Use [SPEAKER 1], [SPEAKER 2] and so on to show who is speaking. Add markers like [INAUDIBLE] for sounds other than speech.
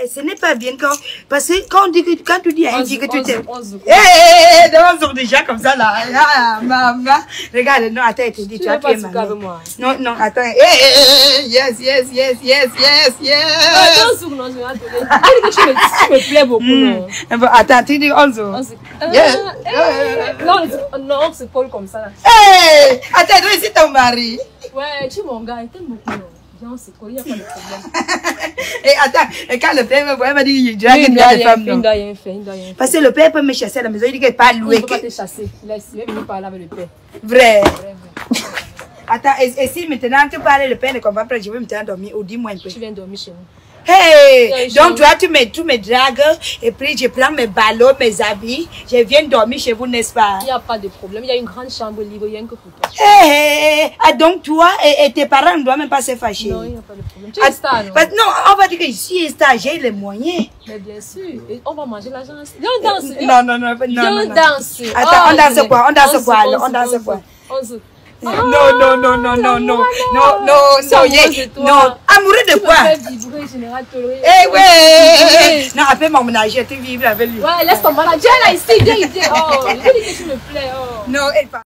[SPEAKER 1] Ouais, ce n'est pas bien quand. Parce que quand, on dit que, quand tu dis à un que tu t'aimes.
[SPEAKER 2] 11
[SPEAKER 1] Hé, hé, hé, on sort déjà comme ça là. Ah, maman. Regarde, non, attends, elle te dit,
[SPEAKER 2] Tu
[SPEAKER 1] tu as tué maman. Non, non, attends. Hé, hé, hé, yes, yes, yes, yes, yes, yes.
[SPEAKER 2] Attends, souk, non, je vais te dire. Tu me, plais beaucoup, non
[SPEAKER 1] Hmm. Bon, attends, tu dis Onzo. Yeah.
[SPEAKER 2] Ah, eh, Non, on se- non, on se colle comme ça. là.
[SPEAKER 1] Hé, attends, toi ici ton mari.
[SPEAKER 2] Ouais, tu es mon gars, il t'aime beaucoup. non Viens, on se colle, il n'y a pas de problème. [LAUGHS] [LAUGHS]
[SPEAKER 1] Et attends, et quand le père me voit, il m'a dit, il dirait
[SPEAKER 2] Il
[SPEAKER 1] qu'il y a des femmes,
[SPEAKER 2] il doit rien faire, il doit rien faire.
[SPEAKER 1] Parce que le père peut me chasser à la maison, il dit qu'il n'est pas
[SPEAKER 2] Il ne
[SPEAKER 1] loué.
[SPEAKER 2] peut pas
[SPEAKER 1] que-
[SPEAKER 2] te chasser. Il est il est venu parler avec le père.
[SPEAKER 1] Vrai.
[SPEAKER 2] Vrai, vrai.
[SPEAKER 1] Attends, et, et si maintenant tu parles, le père ne comprend pas, je vais maintenant dormir, ou dis-moi un peu.
[SPEAKER 2] Tu viens dormir chez nous.
[SPEAKER 1] Hey,
[SPEAKER 2] Je-
[SPEAKER 1] donc toi, tu me, tu me dragues, et puis je prends mes ballons, mes habits, je viens dormir chez vous, n'est-ce pas?
[SPEAKER 2] Il n'y a pas de problème. Il y a une grande chambre libre, rien que pour toi.
[SPEAKER 1] Hey. Ah, donc toi et, et tes parents ne doivent même pas se fâcher.
[SPEAKER 2] Non, il n'y a pas de problème. Tu
[SPEAKER 1] Ah,
[SPEAKER 2] es star, non?
[SPEAKER 1] parce- non, on va dire que ici, star, j'ai les moyens.
[SPEAKER 2] Mais bien sûr. Et on va manger l'argent. Viens, on danse. viens.
[SPEAKER 1] Non, non, non, non,
[SPEAKER 2] Viens, on danse.
[SPEAKER 1] Attends,
[SPEAKER 2] Oh,
[SPEAKER 1] on danse
[SPEAKER 2] je
[SPEAKER 1] quoi? On danse quoi alors?
[SPEAKER 2] on
[SPEAKER 1] On
[SPEAKER 2] se-
[SPEAKER 1] danse quoi?
[SPEAKER 2] Ah,
[SPEAKER 1] non, non, non, non, non, non, non, non, ça
[SPEAKER 2] y est,
[SPEAKER 1] non. Amoureux de quoi? Eh ouais Non, appelle mon ménager, t'es vivre avec lui.
[SPEAKER 2] Ouais, laisse ton manager là ici, viens, il dit, oh, lui, il me plaît, oh.
[SPEAKER 1] Non, elle pas.